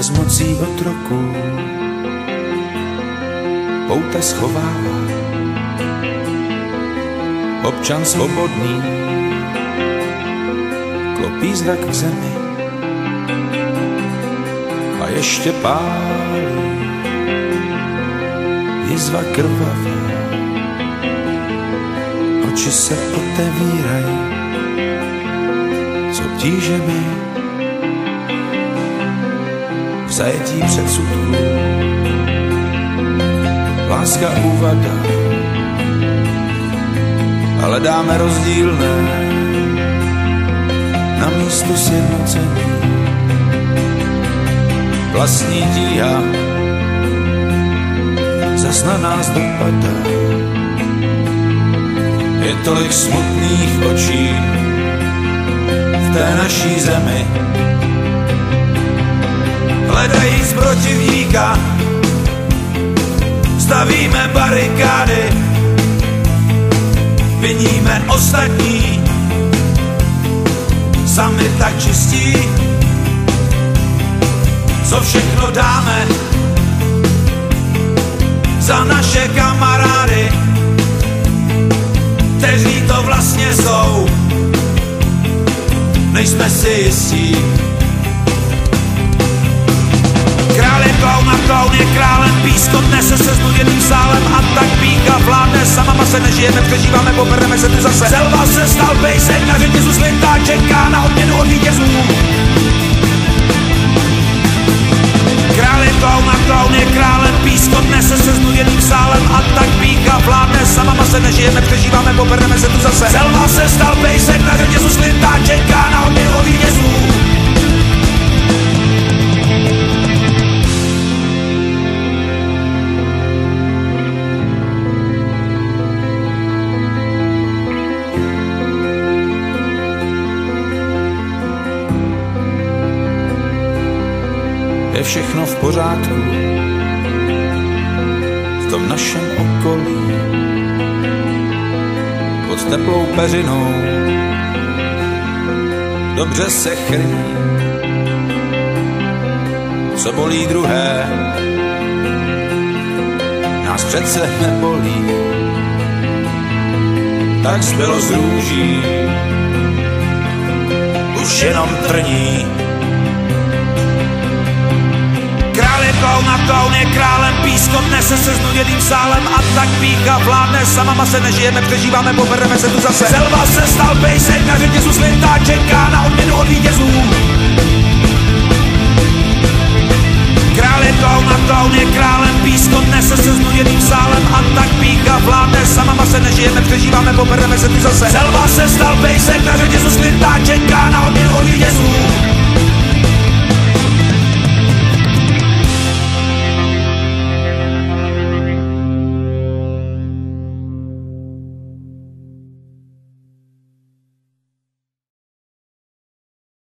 bezmocí otroku pouta schovává. Občan svobodný. Klopí zrak k zemi. A ještě pálí. Jizva krvavá. Oči se otevírají. S obtížemi v zajetí předsudků. Láska uvada, ale dáme rozdílné na místo sjednocení. Vlastní tíha zas na nás dopadá. Je tolik smutných očí v té naší zemi. Protivníka, stavíme barikády, viníme ostatní, sami tak čistí, co všechno dáme za naše kamarády, kteří to vlastně jsou. Nejsme si jistí. Nese se znuděným sálem a tak píka vládne, sama se nežijeme, přežíváme, pobereme se tu zase. Selva se stal pejsek na řetězu světa, čeká na odměnu od vítězů. Král je klaun a klaun je králem, pískot nese se znuděným sálem a tak píka vládne, sama se nežijeme, přežíváme, pobereme se tu zase. Selva se stal pejsek na řetězu světa, čeká na odměnu od vítězů. Je všechno v pořádku v tom našem okolí. Pod teplou peřinou dobře se chrlí, co bolí druhé, nás přece nebolí. Tak zbylo z růží, už jenom trní králem, pískot nese se znuděným sálem a tak pícha vládne, sama se nežijeme, přežíváme, pobereme se tu zase. Selva se stal pejsek na řetězu světa, čeká na odměnu od vítězů. Král je klaun a klaun je králem, pískot nese se znuděným sálem a tak pícha vládne, sama se nežijeme, přežíváme, pobereme se tu zase. Selva se stal pejsek na řetězu světa, čeká na odměnu od vítězů.